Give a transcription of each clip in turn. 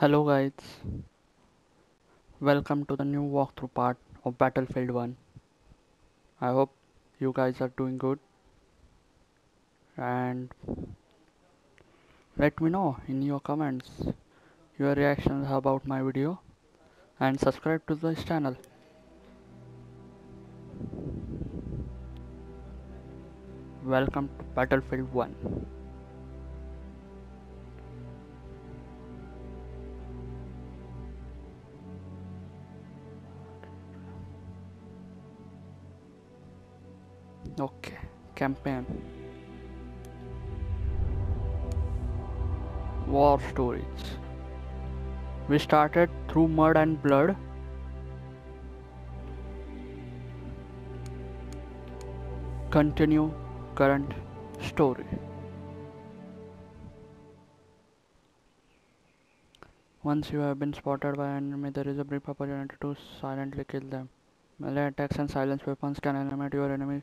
Hello guys, welcome to the new walkthrough part of Battlefield 1. I hope you guys are doing good and let me know in your comments your reactions about my video and subscribe to this channel. Welcome to Battlefield 1. Okay, campaign. War stories. We started through mud and blood. Continue current story. Once you have been spotted by an enemy, there is a brief opportunity to silently kill them. Melee attacks and silence weapons can eliminate your enemy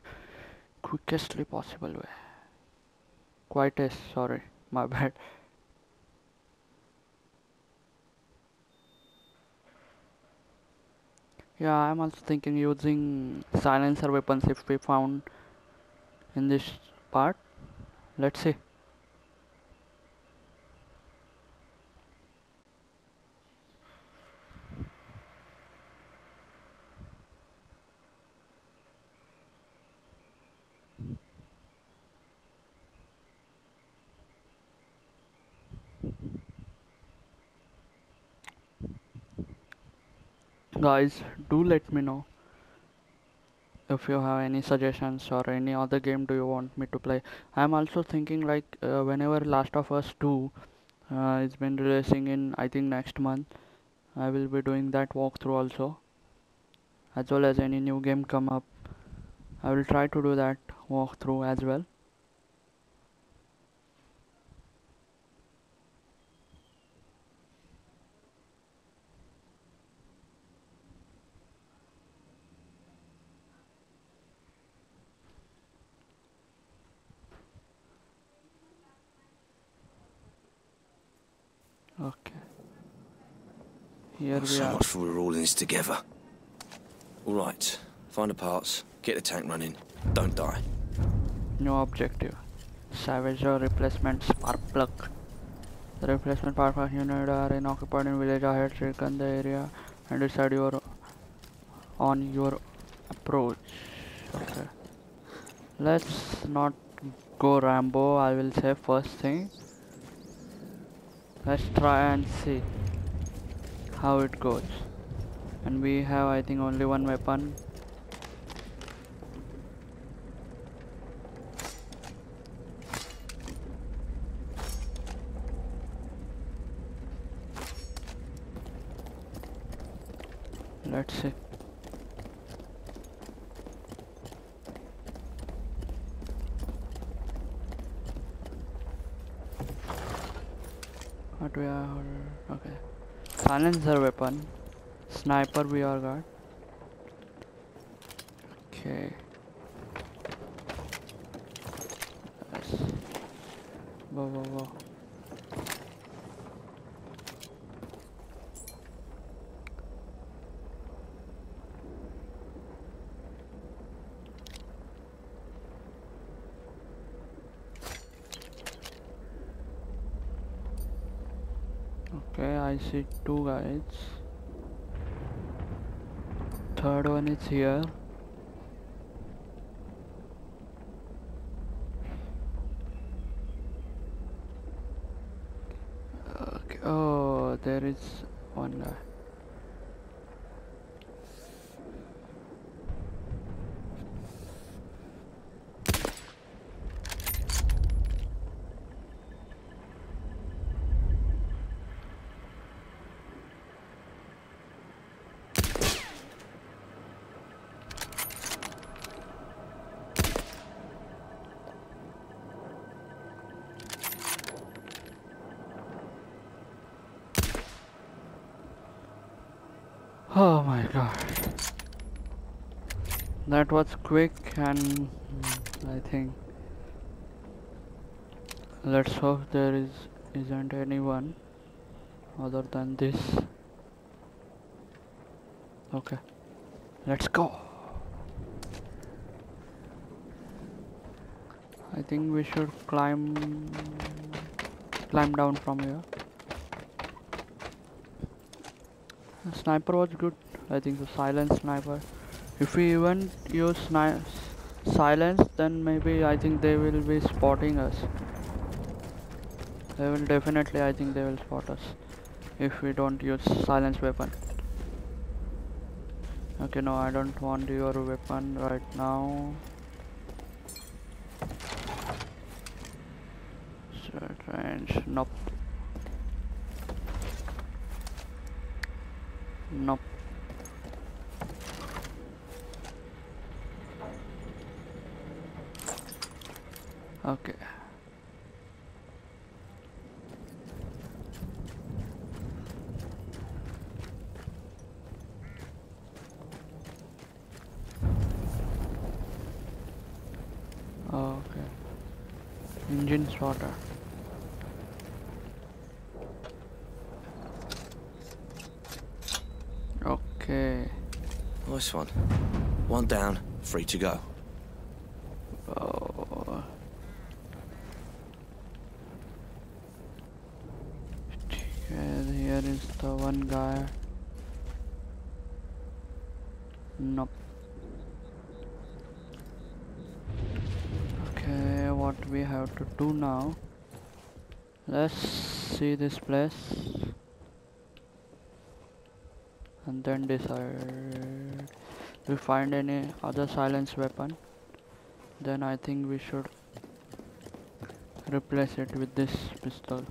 quickestly possible way. Quite a sorry, my bad. Yeah, I'm also thinking using silencer weapons if we found in this part. Let's see. Guys do let me know if you have any suggestions or any other game do you want me to play. I'm also thinking like uh, whenever last of us 2 uh, it's been releasing in i think next month i will be doing that walkthrough also. As well as any new game come up i will try to do that walkthrough as well okay here we so are much for we're all in this together. All right, find the parts, get the tank running, don't die. New objective. Savager replacement spark plug. The replacement spark plug unit are in occupied in village ahead, recon the area and decide your on your approach. Okay. Let's not go Rambo, I will say first thing. Let's try and see how it goes. And we have I think only one weapon let's see what we are okay. Silencer weapon. Sniper we are got okay. Whoa whoa whoa Okay, I see two guys. Third one is here. Okay. Oh, there is one guy. Oh my god. That was quick and mm, I think let's hope there is isn't anyone other than this. Okay let's go. I think we should climb climb down from here the sniper was good. I think the silent sniper. If we even use silence then maybe I think they will be spotting us. They will definitely I think they will spot us if we don't use silence weapon. Okay no I don't want your weapon right now. Short range nope nope okay okay engine starter okay nice one. One down free to go. Oh here is the one guy. Nope. Okay, what we have to do now? Let's see this place. And then decide we find any other silence weapon then I think we should replace it with this pistol.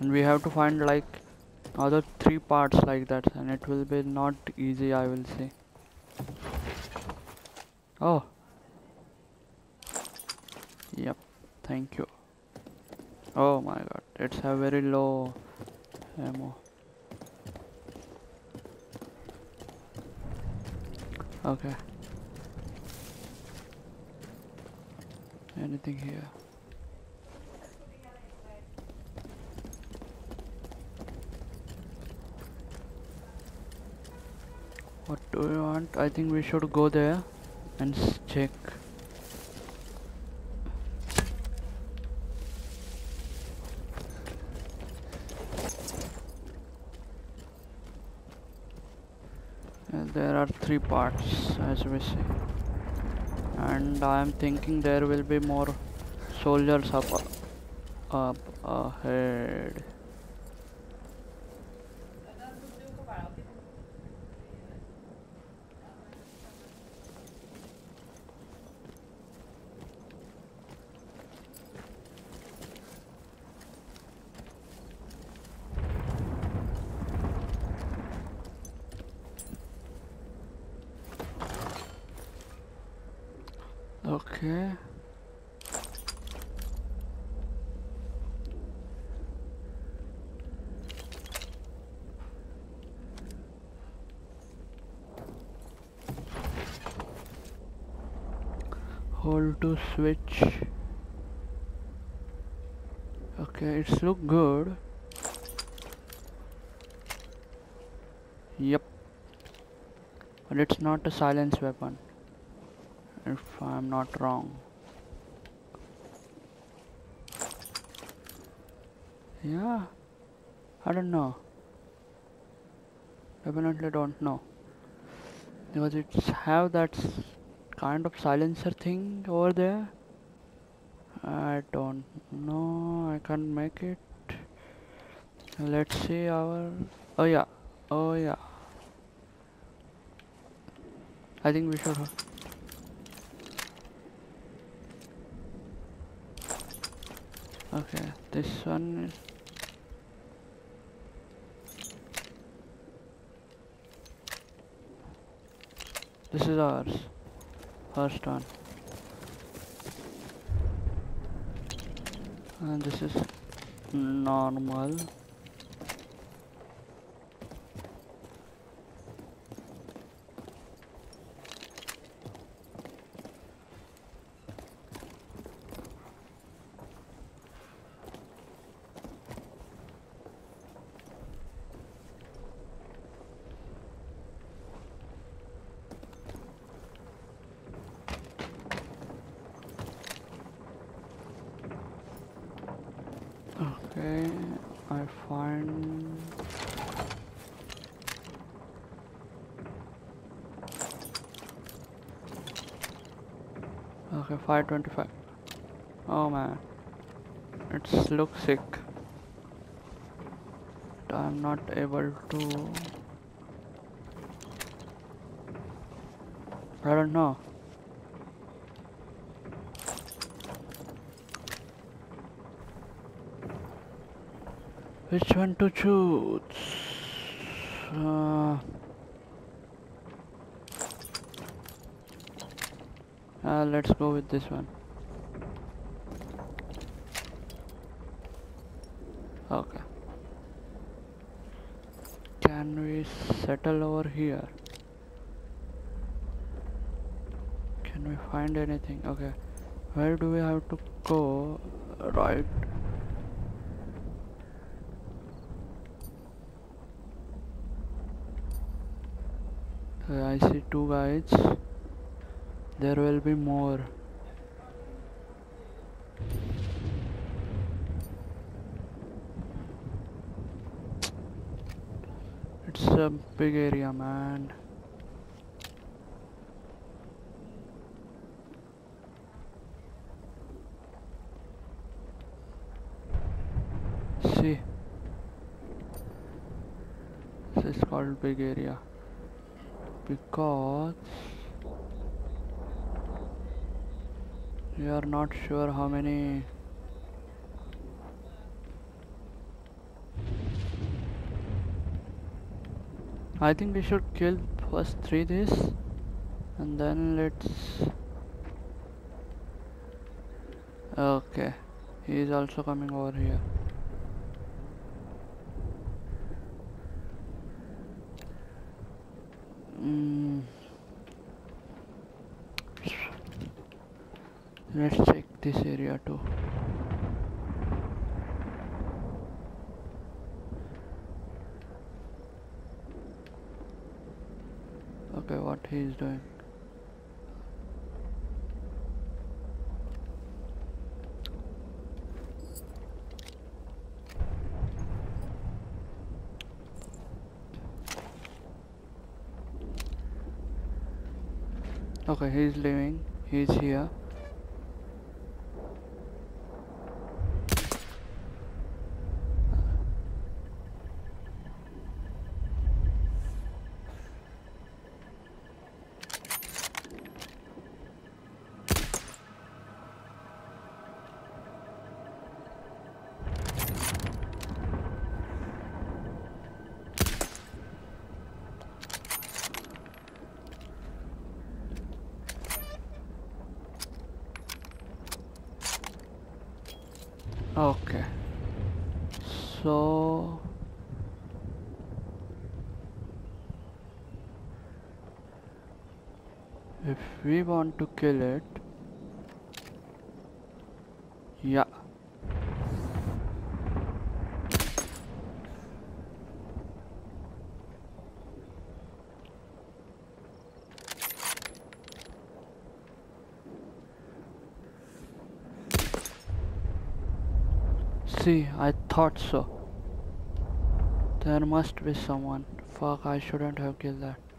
And we have to find like other three parts like that and it will be not easy I will say. Oh. Yep. Thank you. Oh my god. It's a very low ammo okay. Anything here? What do you want? I think we should go there and check there are three parts as we see and I am thinking there will be more soldiers up up ahead Okay. Hold to switch. Okay, it's look good. Yep. But it's not a silence weapon if I'm not wrong. Yeah, I don't know. Definitely don't know. Because it's have that kind of silencer thing over there. I don't know. I can't make it. Let's see our. Oh yeah. Oh yeah. I think we should. okay this one is this is ours first one. And this is normal Okay, I find Okay, 525. Oh man, it's looks sick. I'm not able to. I don't know. Which one to choose? Uh, uh, let's go with this one. Okay. Can we settle over here? Can we find anything? Okay. Where do we have to go? Right. Okay, I see two guides. There will be more. It's a big area, man. See, this is called big area because we are not sure how many I think we should kill first three this and then let's okay he is also coming over here mm. let's check this area too okay what he is doing. Okay he's leaving. He's here okay so if we want to kill it yeah See, I thought so. There must be someone. Fuck, I shouldn't have killed that.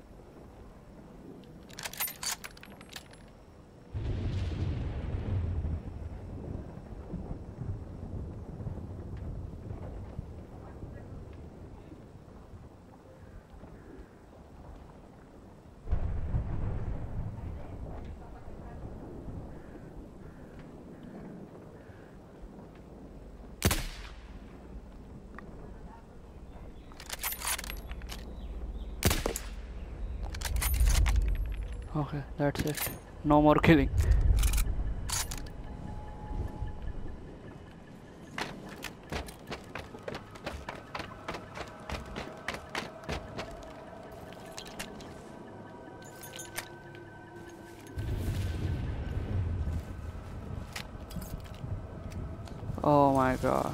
Okay, that's it. No more killing. Oh my god.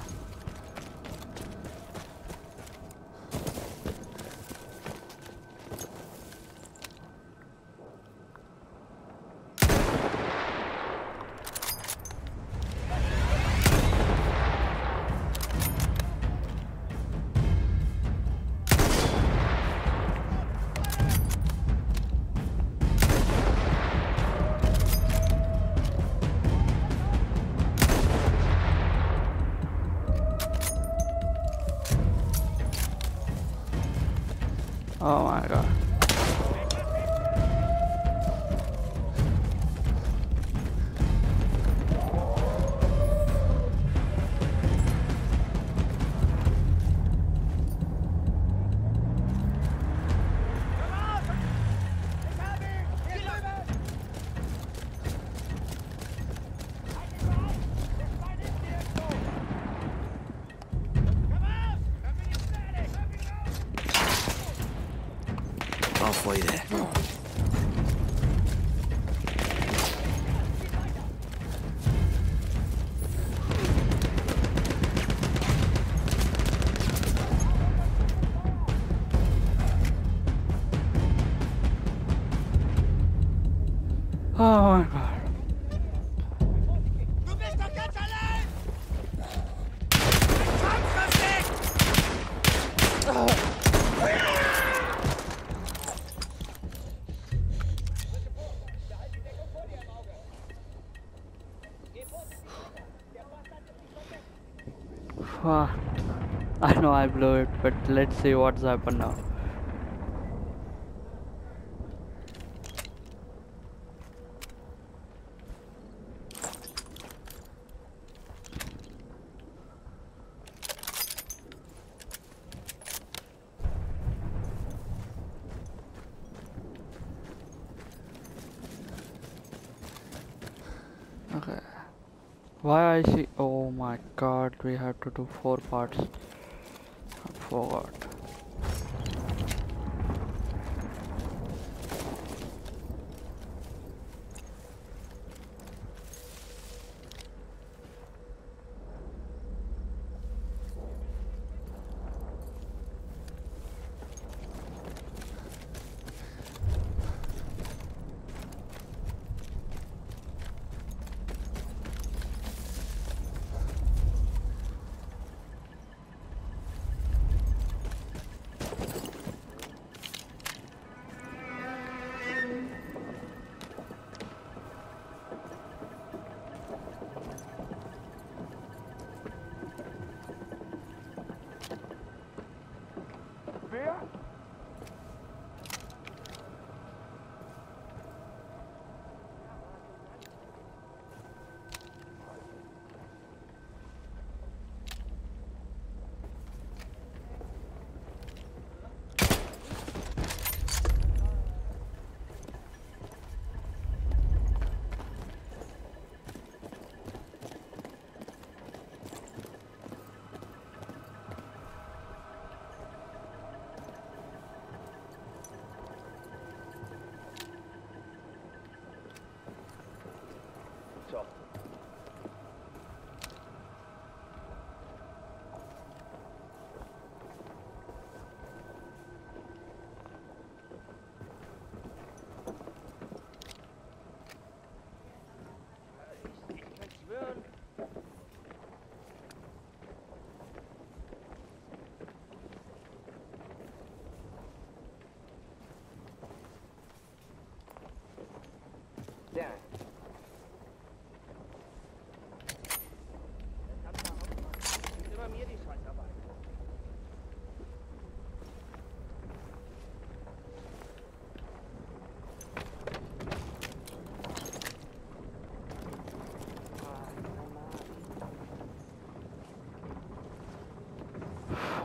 Halfway there. Oh I blew it, but let's see what's happened now. Okay. Why I see? Oh my god, we have to do four parts. I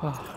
Fuck.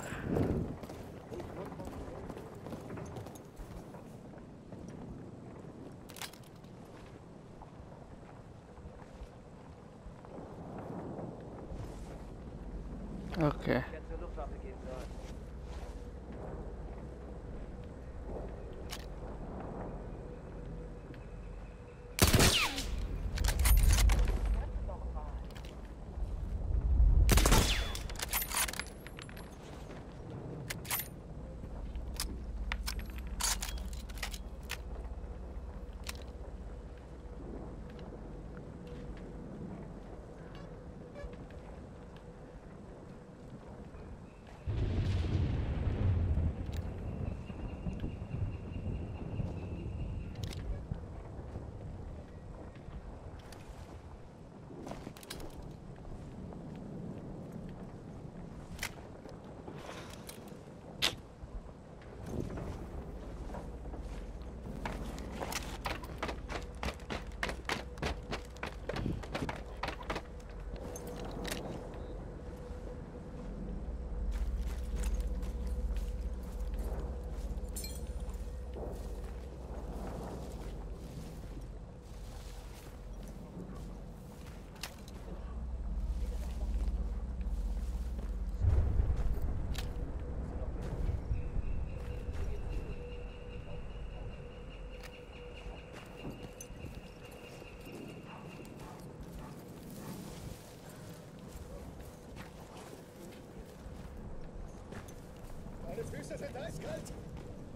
Meine Füße sind eiskalt.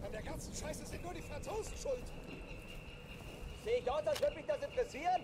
An der ganzen Scheiße sind nur die Franzosen schuld. Sehe ich aus, als würde mich das interessieren?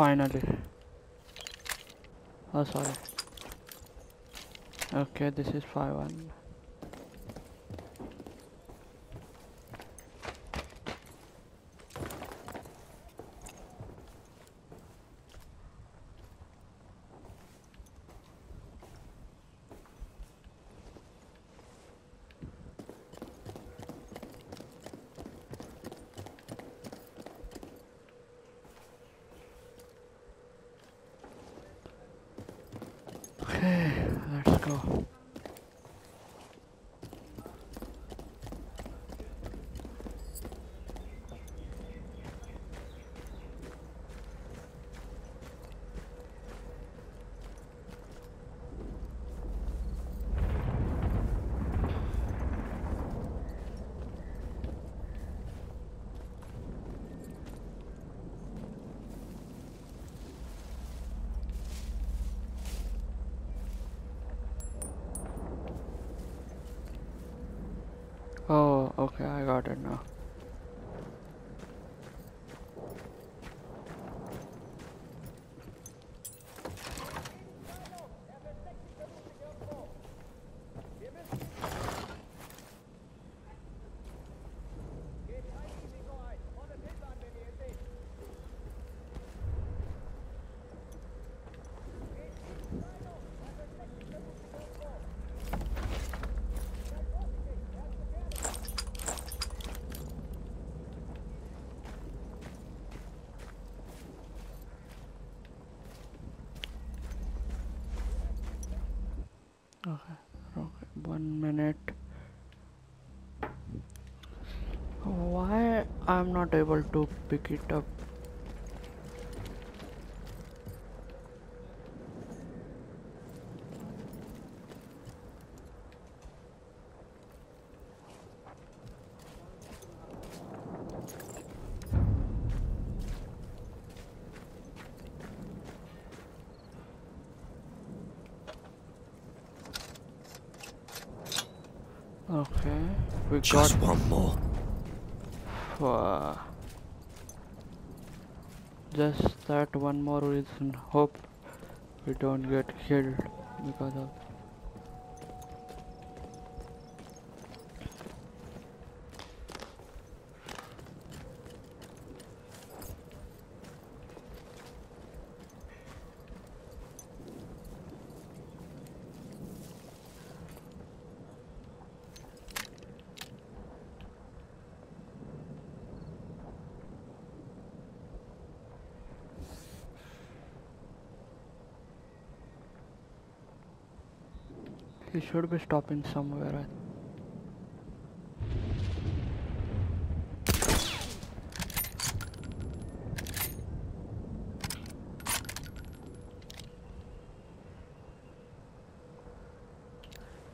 Finally. Oh, sorry. Okay, this is 5 1. Okay, let's go. Oh, okay, I got it now. Okay, okay, one minute. Why I'm not able to pick it up? Okay, we Just got. one more. Uh, just that one more reason. Hope we don't get killed because of. He should be stopping somewhere.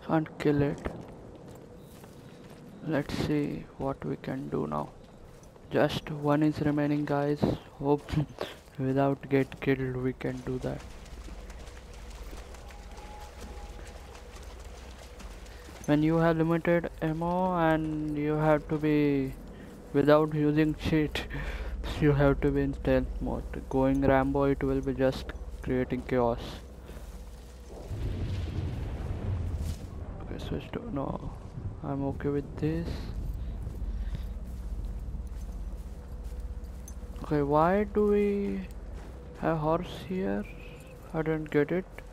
Can't kill it. Let's see what we can do now. Just one is remaining, guys. Hope without get killed we can do that. when you have limited ammo and you have to be without using cheat you have to be in stealth mode. Going rambo it will be just creating chaos. Okay switch to no i'm okay with this. Okay why do we have horse here? I don't get it.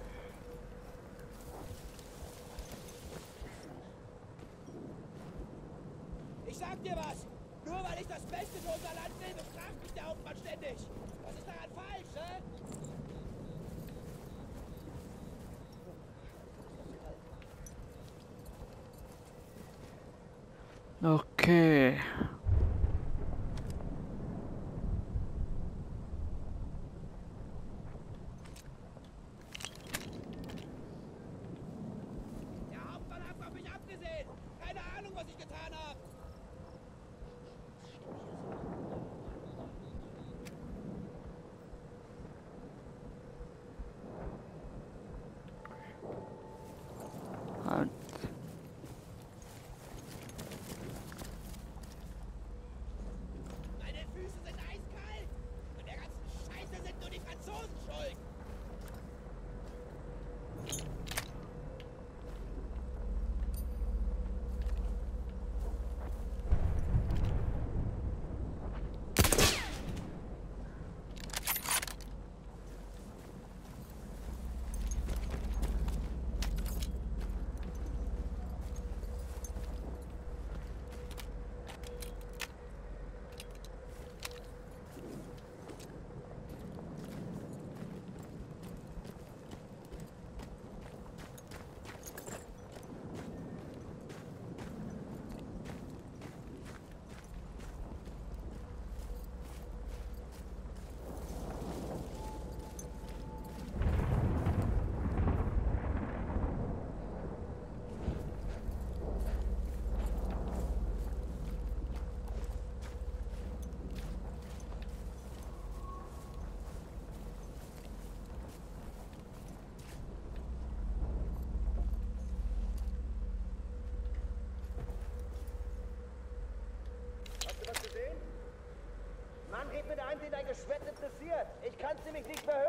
red mit einem, den dein Geschwätz interessiert. Ich kann es nämlich nicht mehr hören.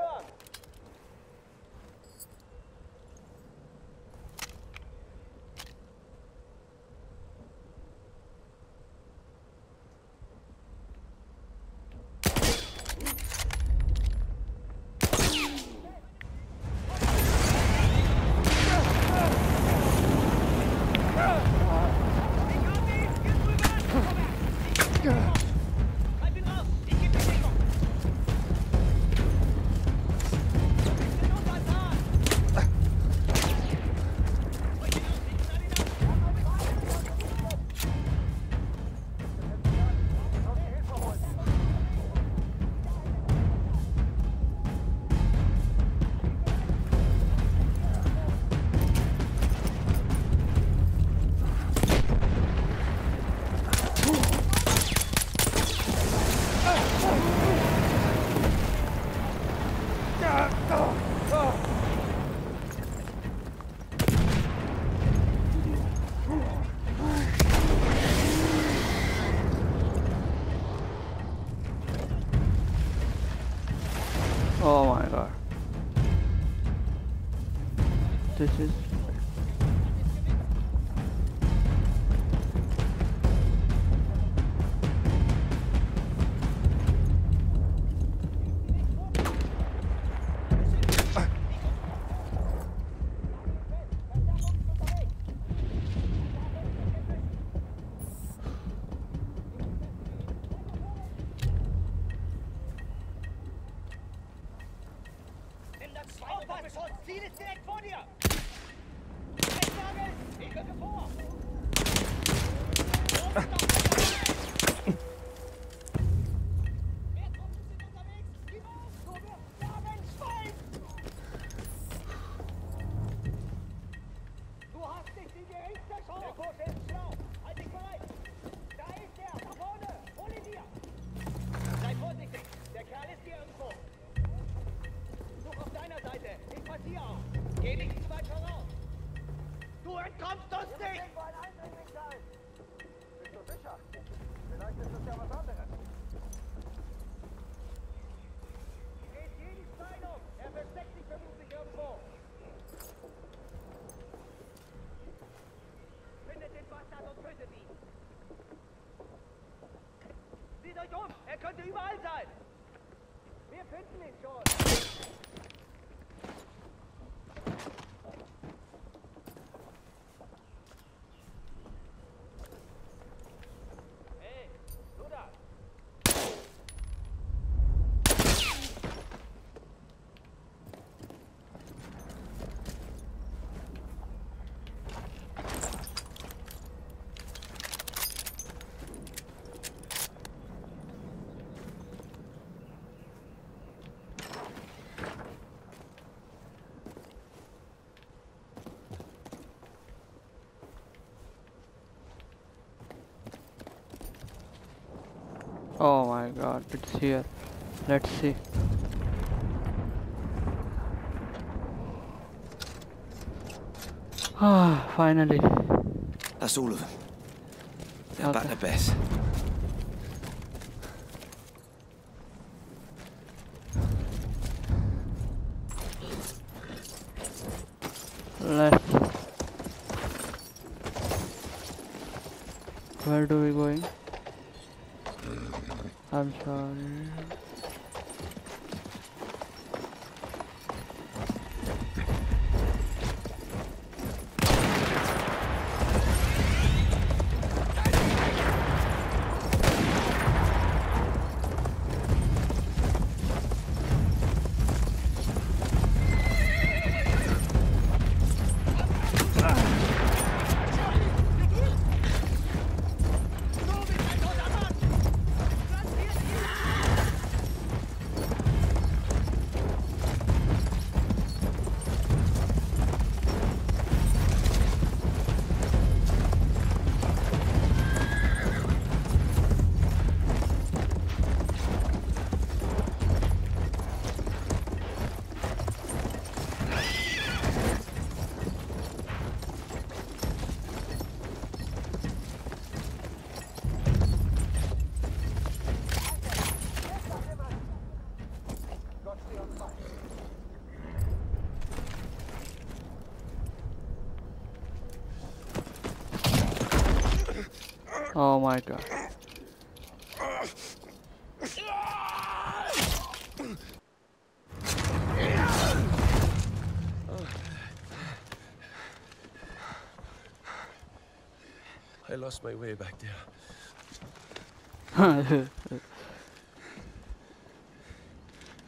wieder jung. Er könnte überall sein. Oh my god, it's here. Let's see. Ah, finally. That's all of them. Now back Okay. to Bess. Oh my god. I lost my way back there.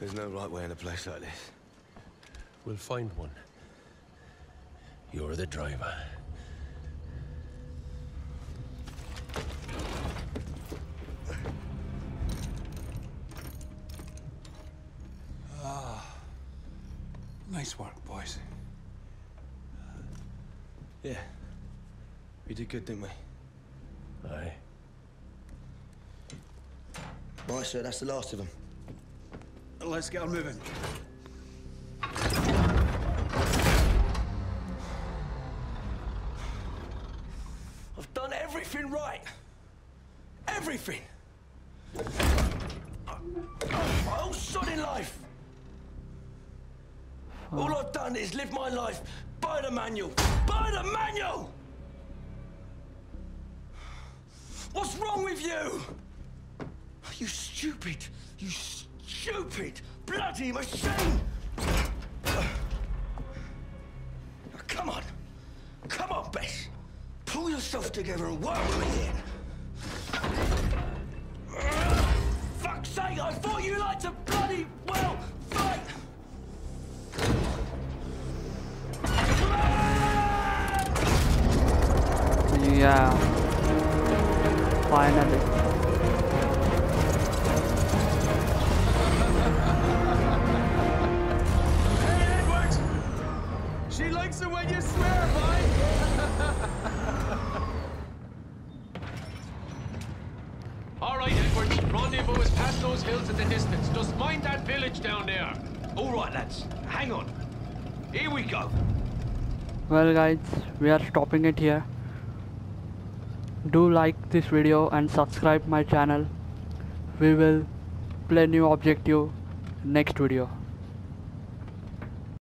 There's no right way in a place like this. We'll find one. You're the driver. Nice work, boys. Yeah. We did good, didn't we? Aye. Right, sir, that's the last of them. Let's get on moving. I've done everything right. Everything. My whole sodding life. All I've done is live my life by the manual. By the manual! Wrong with you? You stupid, you stupid, bloody machine! Come on. Come on, Bess. Pull yourself together and work with me here. Well guys we are stopping it here. Do like this video and subscribe my channel. We will play new objective next video